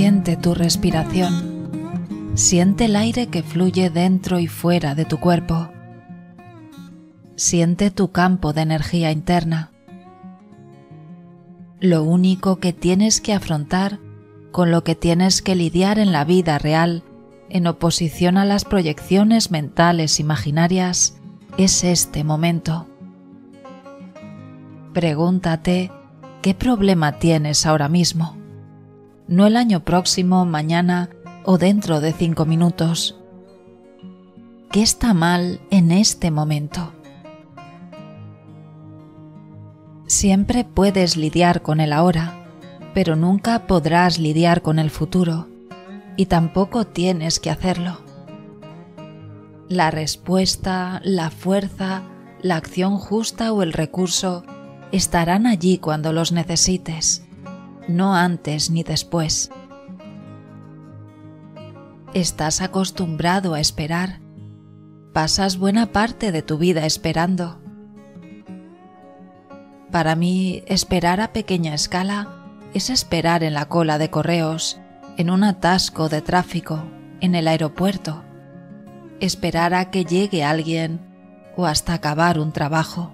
Siente tu respiración. Siente el aire que fluye dentro y fuera de tu cuerpo. Siente tu campo de energía interna. Lo único que tienes que afrontar, con lo que tienes que lidiar en la vida real, en oposición a las proyecciones mentales imaginarias, es este momento. Pregúntate qué problema tienes ahora mismo, no el año próximo, mañana o dentro de cinco minutos. ¿Qué está mal en este momento? Siempre puedes lidiar con el ahora, pero nunca podrás lidiar con el futuro y tampoco tienes que hacerlo. La respuesta, la fuerza, la acción justa o el recurso estarán allí cuando los necesites, no antes ni después. Estás acostumbrado a esperar. Pasas buena parte de tu vida esperando. Para mí, esperar a pequeña escala es esperar en la cola de correos en un atasco de tráfico, en el aeropuerto, esperar a que llegue alguien o hasta acabar un trabajo.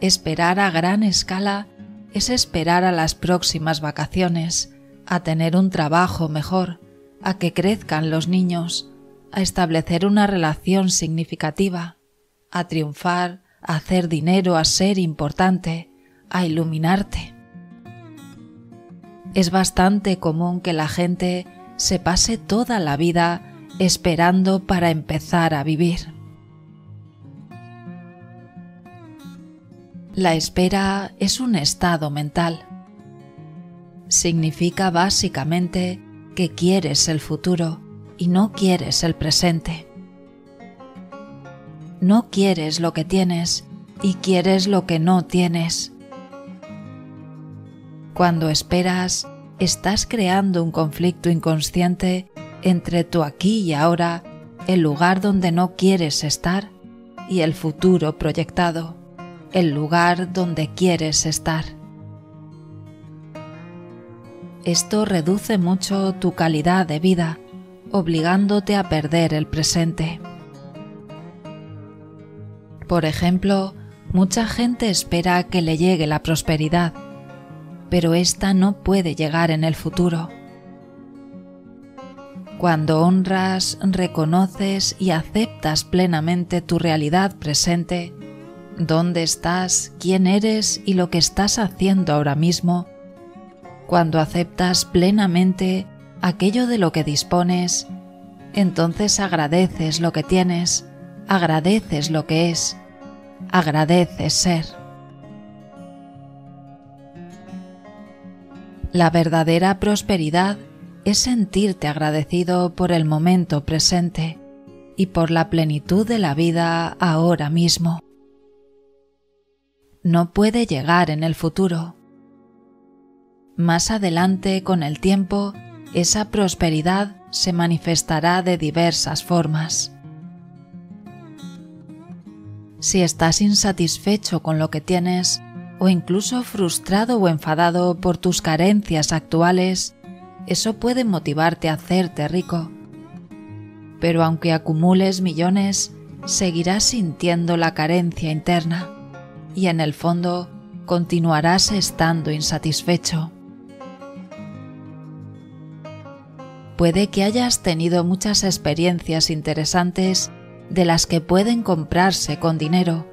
Esperar a gran escala es esperar a las próximas vacaciones, a tener un trabajo mejor, a que crezcan los niños, a establecer una relación significativa, a triunfar, a hacer dinero, a ser importante, a iluminarte es bastante común que la gente se pase toda la vida esperando para empezar a vivir. La espera es un estado mental. Significa básicamente que quieres el futuro y no quieres el presente. No quieres lo que tienes y quieres lo que no tienes. Cuando esperas, estás creando un conflicto inconsciente entre tu aquí y ahora, el lugar donde no quieres estar, y el futuro proyectado, el lugar donde quieres estar. Esto reduce mucho tu calidad de vida, obligándote a perder el presente. Por ejemplo, mucha gente espera que le llegue la prosperidad, pero esta no puede llegar en el futuro. Cuando honras, reconoces y aceptas plenamente tu realidad presente, dónde estás, quién eres y lo que estás haciendo ahora mismo, cuando aceptas plenamente aquello de lo que dispones, entonces agradeces lo que tienes, agradeces lo que es, agradeces ser. La verdadera prosperidad es sentirte agradecido por el momento presente y por la plenitud de la vida ahora mismo. No puede llegar en el futuro. Más adelante, con el tiempo, esa prosperidad se manifestará de diversas formas. Si estás insatisfecho con lo que tienes, o incluso frustrado o enfadado por tus carencias actuales, eso puede motivarte a hacerte rico. Pero aunque acumules millones, seguirás sintiendo la carencia interna y en el fondo continuarás estando insatisfecho. Puede que hayas tenido muchas experiencias interesantes de las que pueden comprarse con dinero,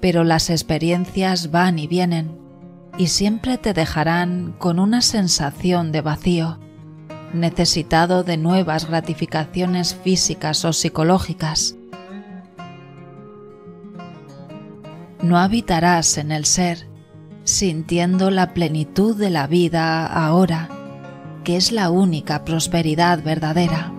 pero las experiencias van y vienen y siempre te dejarán con una sensación de vacío, necesitado de nuevas gratificaciones físicas o psicológicas. No habitarás en el ser, sintiendo la plenitud de la vida ahora, que es la única prosperidad verdadera.